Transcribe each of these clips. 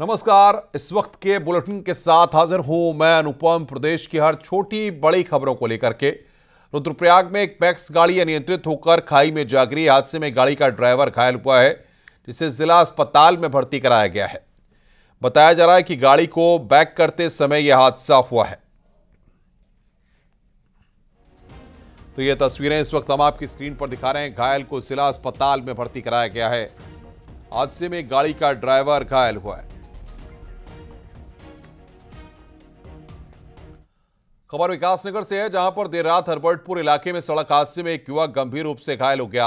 नमस्कार, इस वक्त के बुलेटिन के साथ हाजिर हूँ मैं अनुपम। प्रदेश की हर छोटी बड़ी खबरों को लेकर के रुद्रप्रयाग में एक पैक्स गाड़ी अनियंत्रित होकर खाई में जा गिरी। हादसे में गाड़ी का ड्राइवर घायल हुआ है, जिसे जिला अस्पताल में भर्ती कराया गया है। बताया जा रहा है कि गाड़ी को बैक करते समय यह हादसा हुआ है। तो ये तस्वीरें इस वक्त हम आपकी स्क्रीन पर दिखा रहे हैं। घायल को जिला अस्पताल में भर्ती कराया गया है। हादसे में गाड़ी का ड्राइवर घायल हुआ है। खबर विकासनगर से है, जहाँ पर देर रात हरबर्टपुर इलाके में सड़क हादसे में एक युवक गंभीर रूप से घायल हो गया।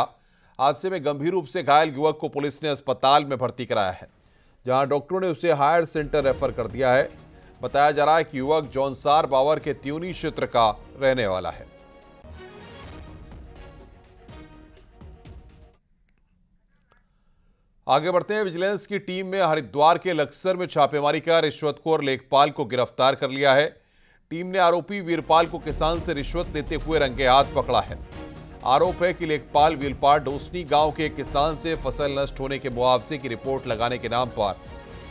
हादसे में गंभीर रूप से घायल युवक को पुलिस ने अस्पताल में भर्ती कराया है, जहाँ डॉक्टरों ने उसे हायर सेंटर रेफर कर दिया है। बताया जा रहा है कि युवक जौनसार बावर के त्यूनी क्षेत्र का रहने वाला है। आगे बढ़ते हैं, विजिलेंस की टीम में हरिद्वार के लक्सर में छापेमारी कर रिश्वतखोर लेखपाल को गिरफ़्तार कर लिया है। टीम ने आरोपी वीरपाल को किसान से रिश्वत लेते हुए रंगे हाथ पकड़ा है। आरोप है कि लेखपाल वीरपाल डोसनी गाँव के किसान से फ़सल नष्ट होने के मुआवजे की रिपोर्ट लगाने के नाम पर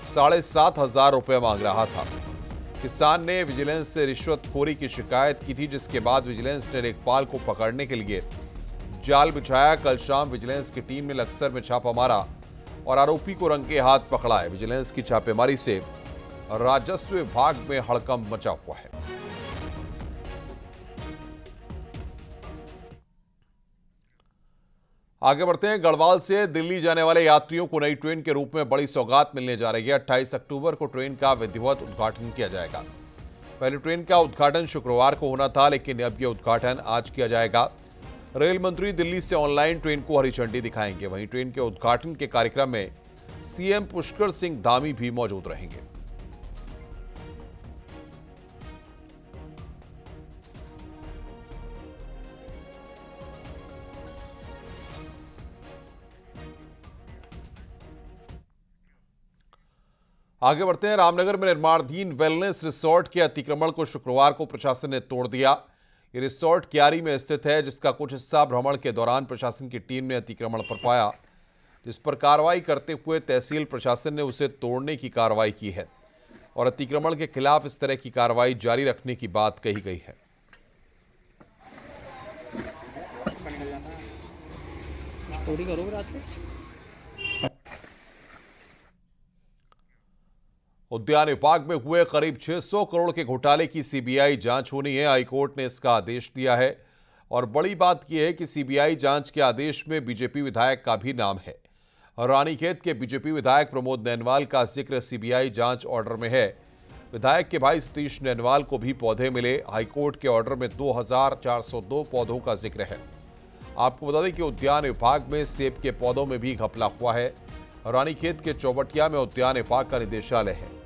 साढ़े सात हज़ार रुपये मांग रहा था। किसान ने विजिलेंस से रिश्वतखोरी की शिकायत की थी, जिसके बाद विजिलेंस ने लेखपाल को पकड़ने के लिए जाल बिछाया। कल शाम विजिलेंस की टीम ने लक्सर में छापा मारा और आरोपी को रंगे हाथ पकड़ा है। विजिलेंस की छापेमारी से राजस्व विभाग में हड़कंप मचा हुआ है। आगे बढ़ते हैं, गढ़वाल से दिल्ली जाने वाले यात्रियों को नई ट्रेन के रूप में बड़ी सौगात मिलने जा रही है। 28 अक्टूबर को ट्रेन का विधिवत उद्घाटन किया जाएगा। पहले ट्रेन का उद्घाटन शुक्रवार को होना था, लेकिन अब यह उद्घाटन आज किया जाएगा। रेल मंत्री दिल्ली से ऑनलाइन ट्रेन को हरी झंडी दिखाएँगे। वहीं ट्रेन के उद्घाटन के कार्यक्रम में सीएम पुष्कर सिंह धामी भी मौजूद रहेंगे। आगे बढ़ते हैं। रामनगर में निर्माणाधीन वेलनेस रिसोर्ट के अतिक्रमण को शुक्रवार को प्रशासन ने तोड़ दिया। ये रिसोर्ट क्यारी में स्थित है, जिसका कुछ हिस्सा भ्रमण के दौरान प्रशासन की टीम ने अतिक्रमण पर पाया। जिस पर कार्रवाई करते हुए तहसील प्रशासन ने उसे तोड़ने की कार्रवाई की है और अतिक्रमण के खिलाफ इस तरह की कार्रवाई जारी रखने की बात कही गई है। करोगे आज उद्यान विभाग में हुए करीब 600 करोड़ के घोटाले की सीबीआई जाँच होनी है। हाईकोर्ट ने इसका आदेश दिया है और बड़ी बात यह है कि सीबीआई जाँच के आदेश में बीजेपी विधायक का भी नाम है। रानीखेत के बीजेपी विधायक प्रमोद नैनवाल का ज़िक्र सीबीआई जाँच ऑर्डर में है। विधायक के भाई सतीश नैनवाल को भी पौधे मिले। हाईकोर्ट के ऑर्डर में 2402 पौधों का ज़िक्र है। आपको बता दें कि उद्यान विभाग में सेब के पौधों में भी घपला हुआ है। रानीखेत के चौबटिया में उद्यान विभाग का निदेशालय है।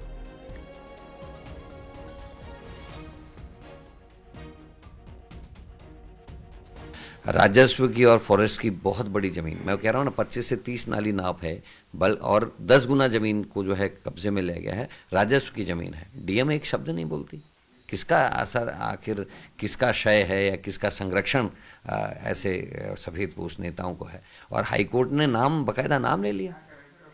राजस्व की और फॉरेस्ट की बहुत बड़ी ज़मीन। मैं कह रहा हूँ ना, पच्चीस से तीस नाली नाप है, बल और दस गुना ज़मीन को जो है कब्जे में ले गया है, राजस्व की ज़मीन है। डीएम एक शब्द नहीं बोलती। किसका असर आखिर किसका क्षय है या किसका संरक्षण ऐसे सफ़ेद पोष नेताओं को है? और हाईकोर्ट ने नाम, बकायदा नाम ले लिया।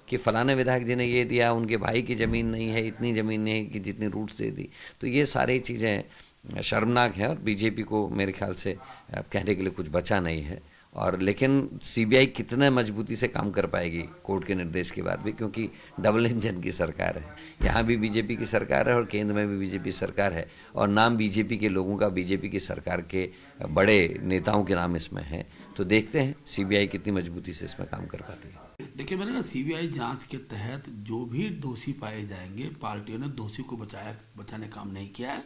कि फलाने विधायक जी ने ये दिया, उनके भाई की ज़मीन नहीं है, इतनी ज़मीन नहीं है कि जितनी रूट दे दी। तो ये सारी चीज़ें शर्मनाक है और बीजेपी को मेरे ख्याल से कहने के लिए कुछ बचा नहीं है। और लेकिन सीबीआई कितने मजबूती से काम कर पाएगी कोर्ट के निर्देश के बाद भी, क्योंकि डबल इंजन की सरकार है। यहाँ भी बीजेपी की सरकार है और केंद्र में भी बीजेपी सरकार है। और नाम बीजेपी के लोगों का, बीजेपी की सरकार के बड़े नेताओं के नाम इसमें हैं। तो देखते हैं सीबीआई कितनी मजबूती से इसमें काम कर पाती है। देखिए मैंने ना सीबीआई जाँच के तहत जो भी दोषी पाए जाएँगे, पार्टियों ने दोषी को बचाया, बचाने काम नहीं किया है।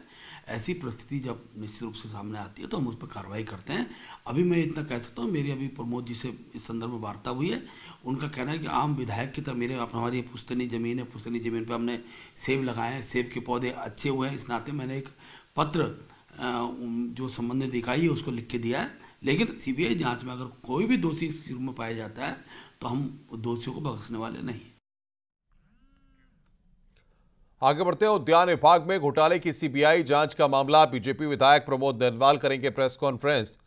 ऐसी परिस्थिति जब निश्चित रूप से सामने आती है तो हम उस पर कार्रवाई करते हैं। अभी मैं इतना कह सकता हूँ, मेरी अभी प्रमोद जी से इस संदर्भ में वार्ता हुई है। उनका कहना है कि आम विधायक की तरह मेरे हमारी पुस्तनी ज़मीन है पुस्तनी ज़मीन पर हमने सेब लगाए हैं, सेब के पौधे अच्छे हुए हैं। इस नाते मैंने एक पत्र जो संबंधित इकाई है उसको लिख के दिया है। लेकिन सीबीआई जाँच में अगर कोई भी दोषी इस में पाया जाता है तो हम दोषियों को बख्शने वाले नहीं। आगे बढ़ते हैं, उद्यान विभाग में घोटाले की सीबीआई जाँच का मामला, बीजेपी विधायक प्रमोद नैनवाल करेंगे प्रेस कॉन्फ्रेंस।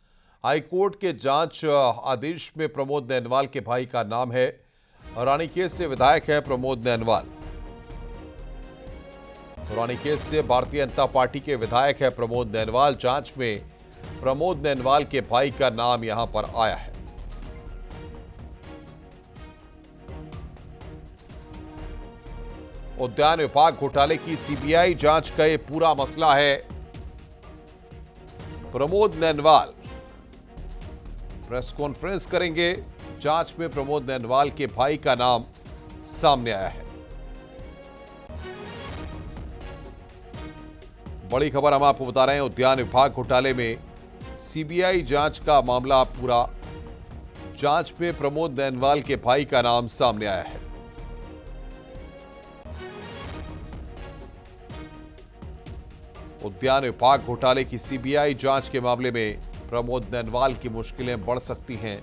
हाईकोर्ट के जाँच आदेश में प्रमोद नैनवाल के भाई का नाम है। रानीखेत से विधायक है प्रमोद नैनवाल। केस से भारतीय जनता पार्टी के विधायक है प्रमोद नैनवाल। जाँच में प्रमोद नैनवाल के भाई का नाम यहाँ पर आया है। उद्यान विभाग घोटाले की सीबीआई जाँच का ये पूरा मसला है। प्रमोद नैनवाल। प्रेस कॉन्फ्रेंस करेंगे। जाँच में प्रमोद नैनवाल के भाई का नाम सामने आया है। बड़ी खबर हम आपको बता रहे हैं, उद्यान विभाग घोटाले में सीबीआई जाँच का मामला पूरा। जाँच में प्रमोद नैनवाल के भाई का नाम सामने आया है। उद्यान विभाग घोटाले की सीबीआई जाँच के मामले में प्रमोद नैनवाल की मुश्किलें बढ़ सकती हैं।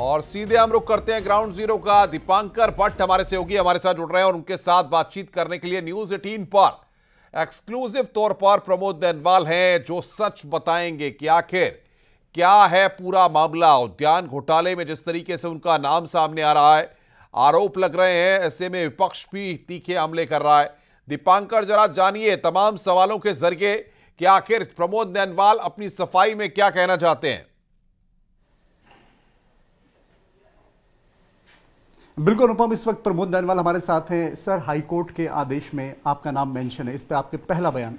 और सीधे हम रुक करते हैं ग्राउंड ज़ीरो का। दीपांकर भट्ट हमारे सहयोगी, हमारे साथ जुड़ रहे हैं और उनके साथ बातचीत करने के लिए न्यूज़ एटीन पर एक्सक्लूसिव तौर पर प्रमोद नैनवाल हैं, जो सच बताएँगे कि आखिर क्या है पूरा मामला। उद्यान घोटाले में जिस तरीके से उनका नाम सामने आ रहा है, आरोप लग रहे हैं, ऐसे में विपक्ष भी तीखे हमले कर रहा है। दीपांकर, जरा जानिए तमाम सवालों के ज़रिए कि आखिर प्रमोद नैनवाल अपनी सफ़ाई में क्या कहना चाहते हैं? बिल्कुल, अनुपम, इस वक्त प्रमोद नैनवाल हमारे साथ हैं। सर, हाईकोर्ट के आदेश में आपका नाम मेंशन है, इस पे आपके पहला बयान।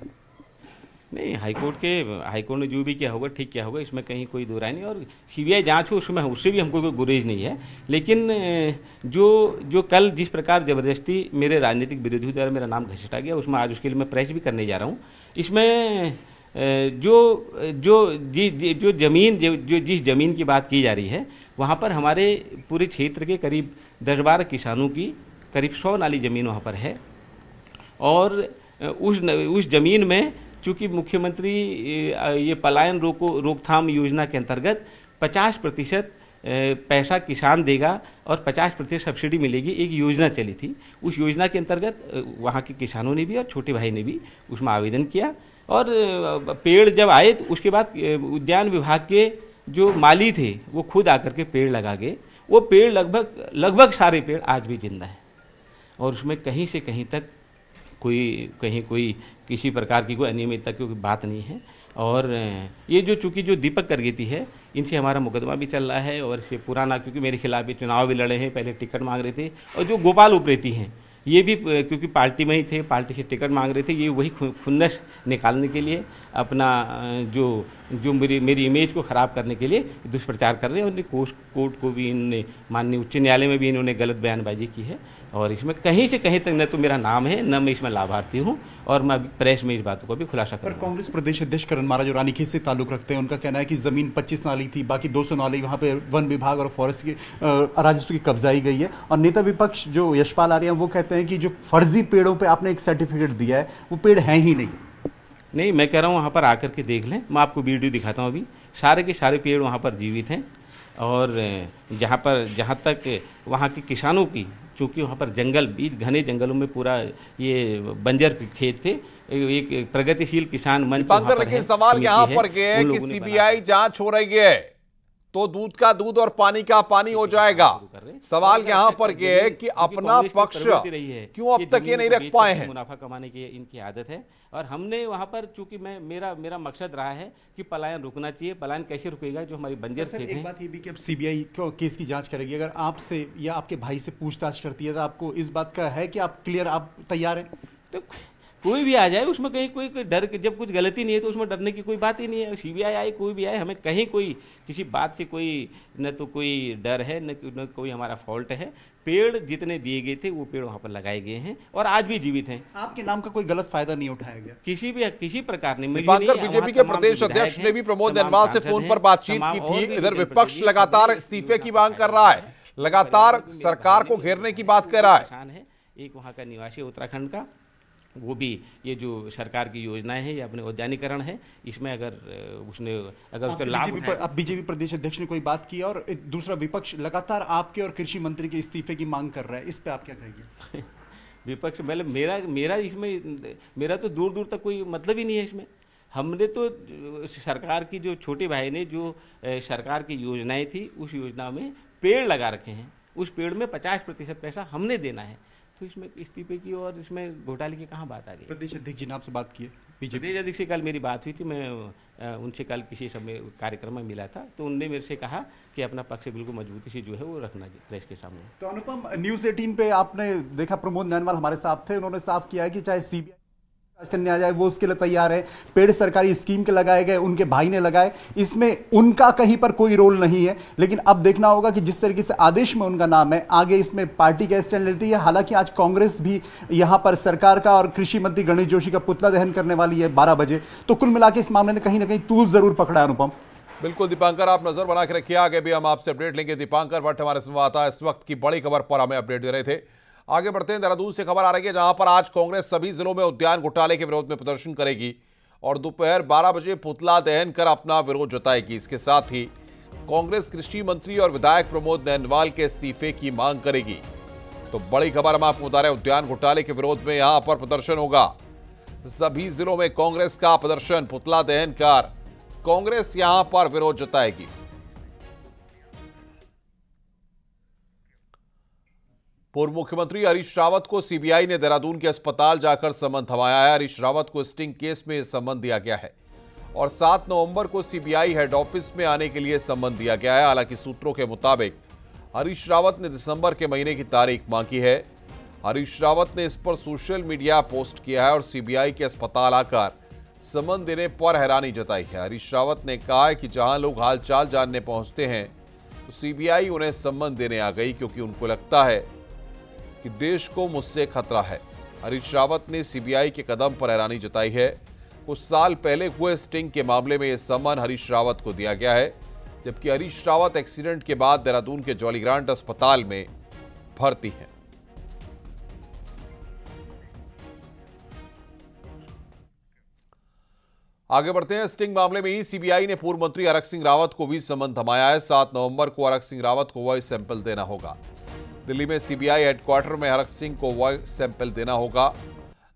नहीं, हाईकोर्ट के, हाईकोर्ट ने जो भी किया होगा, ठीक किया होगा, इसमें कहीं कोई दो राय नहीं, और सीबीआई जाँच हो उसमें, उससे भी हमको कोई गुरेज नहीं है। लेकिन जो जो कल जिस प्रकार ज़बरदस्ती मेरे राजनीतिक विरोधियों द्वारा मेरा नाम घसीटा गया, उसमें आज उसके लिए मैं प्रेस भी करने जा रहा हूँ। इसमें जो जो जी जो ज़मीन जो, जिस ज़मीन की बात की जा रही है वहाँ पर हमारे पूरे क्षेत्र के करीब दस बारह किसानों की करीब सौ नाली ज़मीन वहाँ पर है। और उस उस ज़मीन में चूँकि मुख्यमंत्री ये पलायन रोको रोकथाम योजना के अंतर्गत 50 प्रतिशत पैसा किसान देगा और 50 प्रतिशत सब्सिडी मिलेगी एक योजना चली थी। उस योजना के अंतर्गत वहाँ के किसानों ने भी और छोटे भाई ने भी उसमें आवेदन किया। और पेड़ जब आए तो उसके बाद उद्यान विभाग के जो माली थे, वो खुद आकर के पेड़ लगा गए वो पेड़ लगभग लगभग सारे पेड़ आज भी ज़िंदा है। और उसमें कहीं से कहीं तक कोई, कहीं कोई, किसी प्रकार की कोई अनियमितता की बात नहीं है। और ये जो चूँकि जो दीपक करगेती है, इनसे हमारा मुकदमा भी चल रहा है, और इसे पुराना, क्योंकि मेरे खिलाफ भी चुनाव भी लड़े हैं, पहले टिकट मांग रहे थे, और जो गोपाल उपरेती हैं ये भी क्योंकि पार्टी में ही थे, पार्टी से टिकट मांग रहे थे, ये वही खुन्नस निकालने के लिए अपना जो जो मेरी मेरी इमेज को ख़राब करने के लिए दुष्प्रचार कर रहे हैं। और कोर्ट कोर्ट को भी इन्होंने माननीय उच्च न्यायालय में भी इन्होंने गलत बयानबाजी की है। और इसमें कहीं से कहीं तक न तो मेरा नाम है न मैं इसमें लाभार्थी हूँ। और मैं प्रेस में इस बातों को भी खुलासा कर कांग्रेस प्रदेश अध्यक्ष करण महाराज जो रानीखेत से ताल्लुक रखते हैं। उनका कहना है कि ज़मीन 25 नाली थी बाकी 200 नाली वहाँ पे वन विभाग और फॉरेस्ट की राजस्व की कब्जाई गई है। और नेता विपक्ष जो यशपाल आर्य हैं वो कहते हैं कि जो फर्जी पेड़ों पर आपने एक सर्टिफिकेट दिया है वो पेड़ है ही नहीं। नहीं मैं कह रहा हूँ वहाँ पर आकर के देख लें। मैं आपको वीडियो दिखाता हूँ अभी। सारे के सारे पेड़ वहाँ पर जीवित हैं। और जहाँ पर जहाँ तक वहाँ के किसानों की चूँकि वहाँ पर जंगल बीच घने जंगलों में पूरा ये बंजर खेत थे। एक प्रगतिशील किसान मंच पर सवाल यहाँ पर कि सीबीआई जाँच हो रही है। तो दूध का दूध और पानी का पानी हो जाएगा। सवाल यहाँ पर यह है कि अपना पक्ष क्यों अब तक ये नहीं रख पाए हैं? मुनाफा कमाने की इनकी आदत है और हमने वहाँ पर चूँकि मैं मेरा मेरा मकसद रहा है कि पलायन रुकना चाहिए। पलायन कैसे रुकेगा जो हमारी बंजर खेत है? बात ये भी कि अब सीबीआई केस की जाँच करेगी। अगर आपसे या आपके भाई से पूछताछ करती है तो आपको इस बात का है कि आप क्लियर आप तैयार हैं? तो कोई भी आ जाए उसमें कहीं कोई कोई डर जब कुछ गलती नहीं है तो उसमें डरने की कोई बात ही नहीं है। सीबीआई आए कोई भी आए हमें कहीं कोई किसी बात से कोई न तो कोई डर है न, न कोई हमारा फॉल्ट है। पेड़ जितने दिए गए थे वो पेड़ वहाँ पर लगाए गए हैं और आज भी जीवित हैं। आपके नाम का कोई गलत फ़ायदा नहीं उठाया गया। किसी भी किसी प्रकार ने बीजेपी के प्रदेश अध्यक्ष ने भी प्रमोद नरवाल से फ़ोन पर बातचीत की थी। इधर विपक्ष लगातार इस्तीफे की मांग कर रहा है लगातार सरकार को घेरने की बात कर रहा है। एक वहाँ का निवासी उत्तराखंड का। वो भी ये जो सरकार की योजनाएँ हैं ये अपने उद्यानीकरण है इसमें अगर उसने अगर उसका लाभ अब बीजेपी प्रदेश अध्यक्ष ने कोई बात की और दूसरा विपक्ष लगातार आपके और कृषि मंत्री के इस्तीफे की मांग कर रहा है इस पे आप क्या कहेंगे? विपक्ष मतलब मेरा मेरा इसमें मेरा तो दूर दूर तक कोई मतलब ही नहीं है इसमें। हमने तो सरकार की जो छोटे भाई ने जो सरकार की योजनाएँ थी उस योजना में पेड़ लगा रखे हैं। उस पेड़ में पचास प्रतिशत पैसा हमने देना है। तो इसमें इस्तीफे की और इसमें घोटाले की कहाँ बात आ गई? प्रदेश अध्यक्ष जी ने आपसे बात की बीजेपी। प्रदेश अध्यक्ष से कल मेरी बात हुई थी मैं उनसे कल किसी समय कार्यक्रम में मिला था तो उनने मेरे से कहा कि अपना पक्ष बिल्कुल मजबूती से जो है वो रखना प्रेस के सामने। तो अनुपम न्यूज़ 18 पे आपने देखा प्रमोद नैनवाल हमारे साथ थे उन्होंने साफ़ किया है कि चाहे सीबीआई करने आ जाए, वो उसके लिए तैयार है। पेड़ सरकारी स्कीम के लगाए गए, उनके भाई ने लगाए। इसमें उनका कहीं पर कोई रोल नहीं है, लेकिन अब देखना होगा कि जिस तरीके से आदेश में उनका नाम है, आगे इसमें पार्टी का स्टैंड लेती है। हालाँकि आज कांग्रेस भी यहाँ पर सरकार का और कृषि मंत्री गणेश जोशी का पुतला दहन करने वाली है बारह बजे। तो कुल मिला इस मामले ने कहीं ना कहीं तूल ज़रूर पकड़ा अनुपम। बिल्कुल, दीपांकर, आप नज़र बना के रखिए, आगे भी हम आपसे अपडेट लेंगे। दीपांकर भट्ट हमारे संवाददाता इस वक्त की बड़ी खबर पर हमें अपडेट दे रहे थे। आगे बढ़ते हैं। देहरादून से खबर आ रही है जहाँ पर आज कांग्रेस सभी जिलों में उद्यान घोटाले के विरोध में प्रदर्शन करेगी और दोपहर 12 बजे पुतला दहन कर अपना विरोध जताएगी। इसके साथ ही कांग्रेस कृषि मंत्री और विधायक प्रमोद नैनवाल के इस्तीफे की मांग करेगी। तो बड़ी खबर हम आपको बता रहे हैं, उद्यान घोटाले के विरोध में यहाँ पर प्रदर्शन होगा। सभी जिलों में कांग्रेस का प्रदर्शन, पुतला दहन कर कांग्रेस यहाँ पर विरोध जताएगी। पूर्व मुख्यमंत्री हरीश रावत को सीबीआई ने देहरादून के अस्पताल जाकर समन थमाया है। हरीश रावत को स्टिंग केस में समन दिया गया है और 7 नवंबर को सीबीआई हेड ऑफ़िस में आने के लिए समन दिया गया है। हालाँकि सूत्रों के मुताबिक हरीश रावत ने दिसंबर के महीने की तारीख मांगी है। हरीश रावत ने इस पर सोशल मीडिया पोस्ट किया है और सीबीआई के अस्पताल आकर समन देने पर हैरानी जताई है। हरीश रावत ने कहा है कि जहाँ लोग हालचाल जानने पहुँचते हैं तो सीबीआई उन्हें सम्मन देने आ गई क्योंकि उनको लगता है कि देश को मुझसे खतरा है। हरीश रावत ने सीबीआई के कदम पर हैरानी जताई है। कुछ साल पहले हुए स्टिंग के मामले में यह सम्मन हरीश रावत को दिया गया है, जबकि हरीश रावत एक्सीडेंट के बाद देहरादून के जॉलीग्रांट अस्पताल में भर्ती हैं। आगे बढ़ते हैं। स्टिंग मामले में ही सीबीआई ने पूर्व मंत्री अरक सिंह रावत को भी समन थमाया है। सात नवंबर को अरक सिंह रावत को वॉइस सैंपल देना होगा। दिल्ली में सीबीआई हेडक्वार्टर में हरक सिंह को वॉइस सैंपल देना होगा।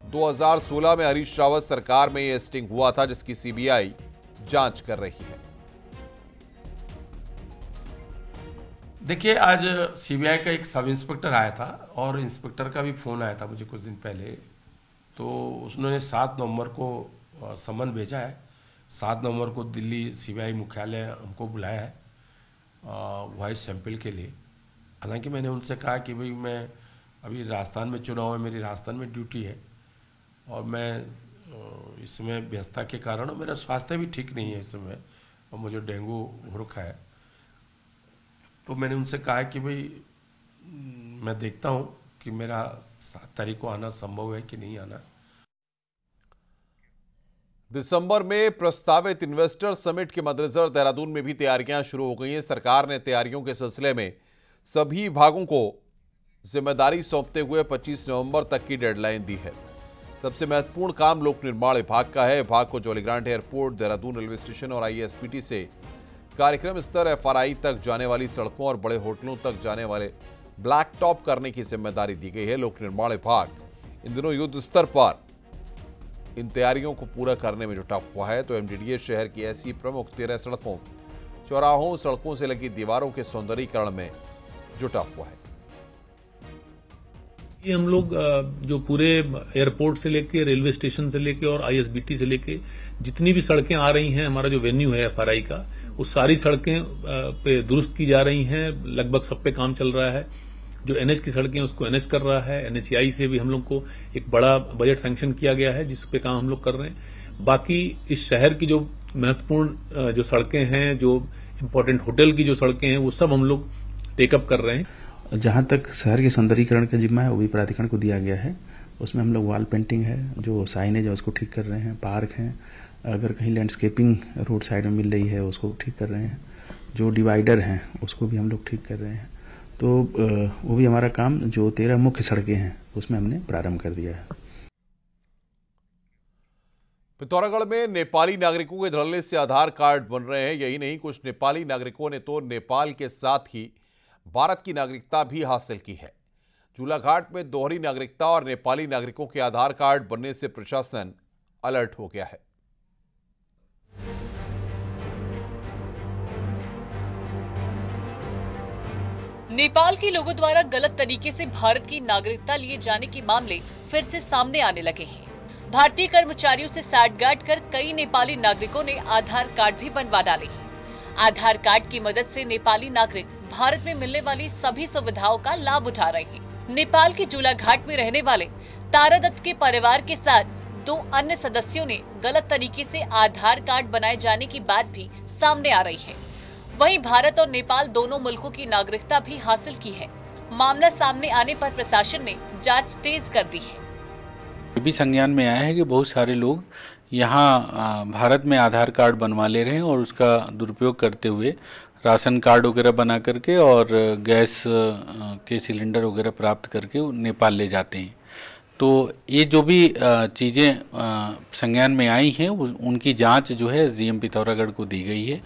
2016 में हरीश रावत सरकार में यह स्टिंग हुआ था, जिसकी सीबीआई जाँच कर रही है। देखिए, आज सीबीआई का एक सब इंस्पेक्टर आया था और इंस्पेक्टर का भी फ़ोन आया था मुझे कुछ दिन पहले। तो उसने सात नवंबर को समन भेजा है। सात नवंबर को दिल्ली सीबीआई मुख्यालय हमको बुलाया है वॉइस सैंपल के लिए। हालाँकि मैंने उनसे कहा कि भाई मैं अभी राजस्थान में चुनाव है मेरी राजस्थान में ड्यूटी है और मैं इस समय व्यस्तता के कारण मेरा स्वास्थ्य भी ठीक नहीं है इस समय और मुझे डेंगू हो रखा है। तो मैंने उनसे कहा कि भाई मैं देखता हूँ कि मेरा सात तारीख को आना संभव है कि नहीं आना। दिसंबर में प्रस्तावित इन्वेस्टर समिट के मद्देनजर देहरादून में भी तैयारियाँ शुरू हो गई हैं। सरकार ने तैयारियों के सिलसिले में सभी विभागों को ज़िम्मेदारी सौंपते हुए 25 नवंबर तक की डेडलाइन दी है। सबसे महत्वपूर्ण काम लोक निर्माण विभाग का है। विभाग को Jolly Grant airport, Dehradun railway station और आईएसपीटी से कार्यक्रम स्तर एफआरआई तक जाने वाली सड़कों और बड़े होटलों तक जाने वाले ब्लैक टॉप करने की ज़िम्मेदारी दी गई है। लोक निर्माण विभाग इन दिनों युद्ध स्तर पर इन तैयारियों को पूरा करने में जुटा हुआ है। तो एमडीडीए शहर की ऐसी प्रमुख तेरह सड़कों, चौराहों सड़कों से लगी दीवारों के सौंदर्यीकरण में जुटा हुआ है। ये हम लोग जो पूरे एयरपोर्ट से लेके, रेलवे स्टेशन से लेके और आईएसबीटी से लेके जितनी भी सड़कें आ रही हैं, हमारा जो वेन्यू है एफआरआई का, वो सारी सड़कें पे दुरुस्त की जा रही हैं, लगभग सब पे काम चल रहा है। जो एनएच की सड़कें उसको एनएच कर रहा है। एनएचआई से भी हम लोग को एक बड़ा बजट सैंक्शन किया गया है, जिस पे काम हम लोग कर रहे हैं। बाकी इस शहर की जो महत्वपूर्ण जो सड़कें हैं, जो इम्पोर्टेंट होटल की जो सड़कें हैं, वो सब हम लोग टेकअप कर रहे हैं। जहाँ तक शहर के सौंदर्यीकरण का जिम्मा है वो भी प्राधिकरण को दिया गया है। उसमें हम लोग वॉल पेंटिंग है जो साइनेज है उसको ठीक कर रहे हैं। पार्क हैं। अगर कहीं लैंडस्केपिंग रोड साइड में मिल रही है उसको ठीक कर रहे हैं। जो डिवाइडर हैं उसको भी हम लोग ठीक कर रहे हैं। तो वो भी हमारा काम जो तेरह मुख्य सड़कें हैं उसमें हमने प्रारंभ कर दिया है। पिथौरागढ़ में नेपाली नागरिकों के धड़ल्ले से आधार कार्ड बन रहे हैं। यही नहीं कुछ नेपाली नागरिकों ने तो नेपाल के साथ ही भारत की नागरिकता भी हासिल की है। झूलाघाट में दोहरी नागरिकता और नेपाली नागरिकों के आधार कार्ड बनने से प्रशासन अलर्ट हो गया है। नेपाल के लोगों द्वारा गलत तरीके से भारत की नागरिकता लिए जाने के मामले फिर से सामने आने लगे हैं। भारतीय कर्मचारियों से साठगांठ कर कई नेपाली नागरिकों ने आधार कार्ड भी बनवा डाले हैं। आधार कार्ड की मदद से नेपाली नागरिक भारत में मिलने वाली सभी सुविधाओं का लाभ उठा रहे हैं। नेपाल के जूलाघाट में रहने वाले तारा दत्त के परिवार के साथ दो अन्य सदस्यों ने गलत तरीके से आधार कार्ड बनाए जाने की बात भी सामने आ रही है। वहीं भारत और नेपाल दोनों मुल्कों की नागरिकता भी हासिल की है। मामला सामने आने पर प्रशासन ने जाँच तेज कर दी है। भी संज्ञान में आया है कि बहुत सारे लोग यहाँ भारत में आधार कार्ड बनवा ले रहे हैं और उसका दुरुपयोग करते हुए राशन कार्ड वगैरह बना करके और गैस के सिलेंडर वगैरह प्राप्त करके नेपाल ले जाते हैं। तो ये जो भी चीज़ें संज्ञान में आई हैं उनकी जाँच जो है एसडीएम पिथौरागढ़ को दी गई है।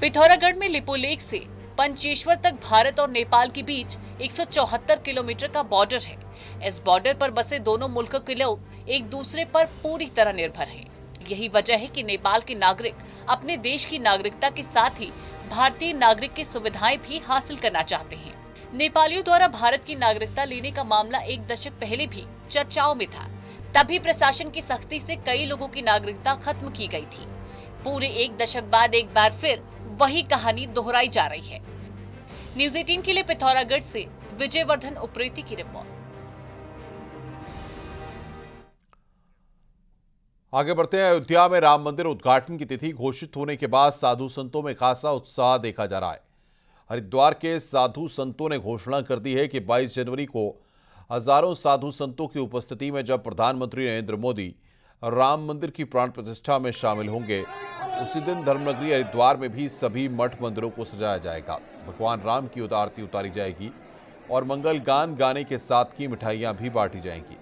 पिथौरागढ़ में लिपोलेक से पंचेश्वर तक भारत और नेपाल के बीच 174 किलोमीटर का बॉर्डर है। इस बॉर्डर पर बसे दोनों मुल्कों के लोग एक दूसरे पर पूरी तरह निर्भर हैं। यही वजह है कि नेपाल के नागरिक अपने देश की नागरिकता के साथ ही भारतीय नागरिक की सुविधाएँ भी हासिल करना चाहते हैं। नेपालियों द्वारा भारत की नागरिकता लेने का मामला एक दशक पहले भी चर्चाओं में था। तभी प्रशासन की सख्ती से कई लोगों की नागरिकता खत्म की गई थी। पूरे एक दशक बाद एक बार फिर वही कहानी दोहराई जा रही है। न्यूज़ 18 के लिए पिथौरागढ़ से विजयवर्धन उप्रेती की रिपोर्ट। आगे बढ़ते हैं। अयोध्या में राम मंदिर उद्घाटन की तिथि घोषित होने के बाद साधु संतों में खासा उत्साह देखा जा रहा है। हरिद्वार के साधु संतों ने घोषणा कर दी है कि 22 जनवरी को हज़ारों साधु संतों की उपस्थिति में जब प्रधानमंत्री नरेंद्र मोदी राम मंदिर की प्राण प्रतिष्ठा में शामिल होंगे, उसी दिन धर्मनगरी हरिद्वार में भी सभी मठ मंदिरों को सजाया जाएगा। भगवान राम की उतारती उतारी जाएगी और मंगल गान गाने के साथ की मिठाइयाँ भी बांटी जाएँगी।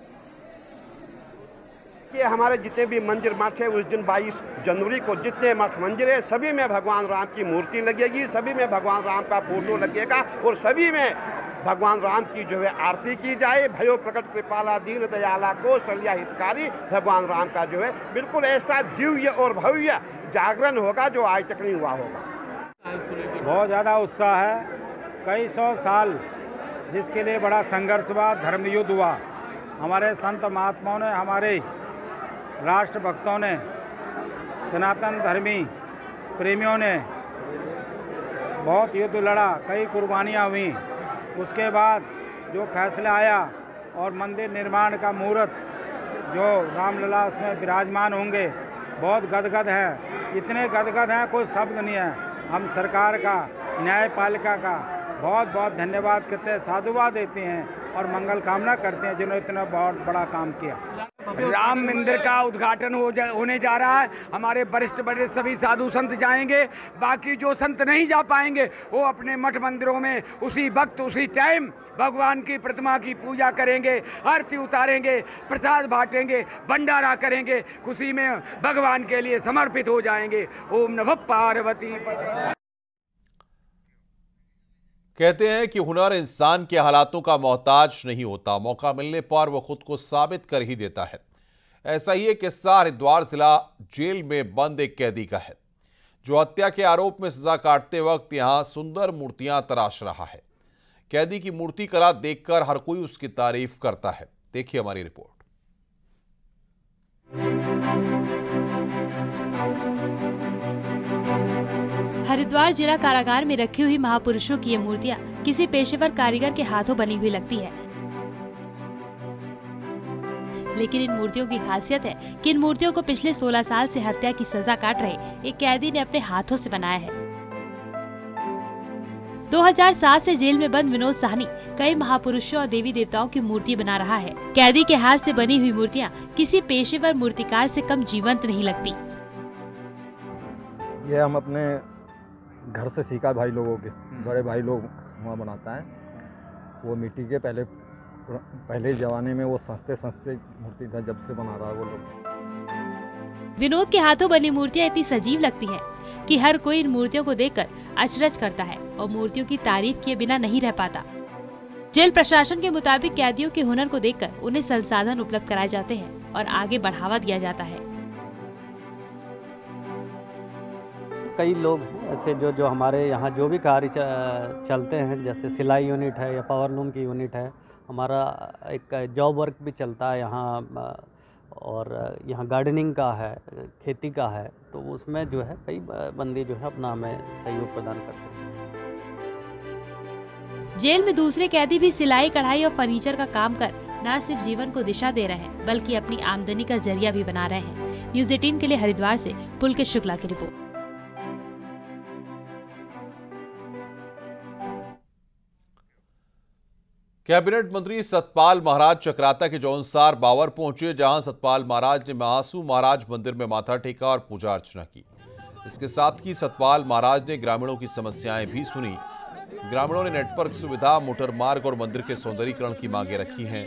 कि हमारे जितने भी मंदिर मठ है, उस दिन 22 जनवरी को जितने मठ मंदिर है, सभी में भगवान राम की मूर्ति लगेगी, सभी में भगवान राम का फ़ोटो लगेगा और सभी में भगवान राम की जो है आरती की जाए। भयो प्रकट कृपाला दीन दयाला को सलिया हितकारी, भगवान राम का जो है बिल्कुल ऐसा दिव्य और भव्य जागरण होगा जो आज तक नहीं हुआ होगा। बहुत ज़्यादा उत्साह है। कई सौ साल जिसके लिए बड़ा संघर्ष हुआ, धर्मयुद्ध हुआ, हमारे संत महात्माओं ने हमारे राष्ट्र भक्तों ने, सनातन धर्मी प्रेमियों ने, बहुत युद्ध लड़ा, कई कुर्बानियाँ हुई। उसके बाद जो फैसला आया और मंदिर निर्माण का मुहूर्त, जो रामलला उसमें विराजमान होंगे, बहुत गदगद है। इतने गदगद हैं, कोई शब्द नहीं है। हम सरकार का, न्यायपालिका का बहुत बहुत धन्यवाद करते हैं, साधुवाद देते हैं और मंगल कामना करते हैं जिन्होंने इतना बहुत बड़ा काम किया। राम मंदिर का उद्घाटन हो जा, होने जा रहा है। हमारे वरिष्ठ बड़े सभी साधु संत जाएँगे। बाकी जो संत नहीं जा पाएँगे वो अपने मठ मंदिरों में उसी वक्त उसी टाइम भगवान की प्रतिमा की पूजा करेंगे आरती उतारेंगे प्रसाद बांटेंगे भंडारा करेंगे खुशी में भगवान के लिए समर्पित हो जाएँगे। ओम नमः पार्वती। कहते हैं कि हुनर इंसान के हालातों का मोहताज नहीं होता। मौका मिलने पर वह खुद को साबित कर ही देता है। ऐसा ही एक किस्सा हरिद्वार जिला जेल में बंद एक कैदी का है, जो हत्या के आरोप में सजा काटते वक्त यहाँ सुंदर मूर्तियाँ तराश रहा है। कैदी की मूर्ति कला देखकर हर कोई उसकी तारीफ़ करता है। देखिए हमारी रिपोर्ट। हरिद्वार जिला कारागार में रखी हुई महापुरुषों की ये मूर्तियाँ किसी पेशेवर कारीगर के हाथों बनी हुई लगती है। लेकिन इन मूर्तियों की खासियत है कि इन मूर्तियों को पिछले 16 साल से हत्या की सजा काट रहे एक कैदी ने अपने हाथों से बनाया है। 2007 से जेल में बंद विनोद साहनी कई महापुरुषों और देवी देवताओं की मूर्ति बना रहा है। कैदी के हाथ से बनी हुई मूर्तियाँ किसी पेशेवर मूर्तिकार से कम जीवंत नहीं लगती। ये हम अपने घर से सीखा भाई लोगों के। बड़े भाई लोग वहाँ बनाता है। वो मिट्टी के पहले पहले ज़माने में वो सस्ते सस्ते मूर्ति था जब से बना रहा है वो लोग। विनोद के हाथों बनी मूर्तियाँ इतनी सजीव लगती हैं कि हर कोई इन मूर्तियों को देखकर अचरज करता है और मूर्तियों की तारीफ़ किए बिना नहीं रह पाता। जेल प्रशासन के मुताबिक कैदियों के हुनर को देखकर उन्हें संसाधन उपलब्ध कराए जाते हैं और आगे बढ़ावा दिया जाता है। कई लोग ऐसे जो जो हमारे यहाँ जो भी कार्य चलते हैं, जैसे सिलाई यूनिट है या पावर लूम की यूनिट है, हमारा एक जॉब वर्क भी चलता है यहाँ, और यहाँ गार्डनिंग का है, खेती का है तो उसमें जो है कई बंदे जो है अपना हमें सहयोग प्रदान करते हैं। जेल में दूसरे कैदी भी सिलाई, कढ़ाई और फर्नीचर का काम कर न सिर्फ़ जीवन को दिशा दे रहे हैं, बल्कि अपनी आमदनी का ज़रिया भी बना रहे हैं। न्यूज़ एटीन के लिए हरिद्वार से पुलकित शुक्ला की रिपोर्ट। कैबिनेट मंत्री सतपाल महाराज चक्राता के जौनसार बावर पहुँचे, जहाँ सतपाल महाराज ने महासू महाराज मंदिर में माथा टेका और पूजा अर्चना की। इसके साथ ही सतपाल महाराज ने ग्रामीणों की समस्याएँ भी सुनी। ग्रामीणों ने नेटवर्क सुविधा, मोटर मार्ग और मंदिर के सौंदर्यीकरण की मांगे रखी हैं।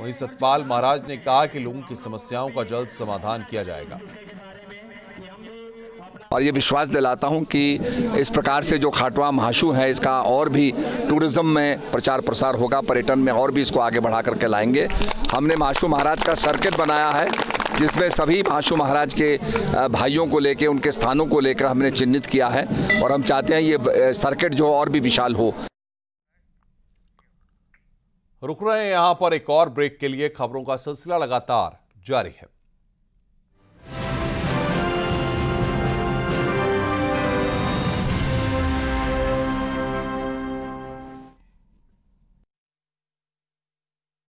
वहीं सतपाल महाराज ने कहा कि लोगों की समस्याओं का जल्द समाधान किया जाएगा। और ये विश्वास दिलाता हूँ कि इस प्रकार से जो खाटवा महाशु है, इसका और भी टूरिज़्म में प्रचार प्रसार होगा, पर्यटन में और भी इसको आगे बढ़ा करके लाएँगे। हमने महाशु महाराज का सर्किट बनाया है, जिसमें सभी महाशु महाराज के भाइयों को लेके, उनके स्थानों को लेकर हमने चिन्हित किया है और हम चाहते हैं ये सर्किट जो और भी विशाल हो। रुक रहे हैं यहाँ पर एक और ब्रेक के लिए, खबरों का सिलसिला लगातार जारी है।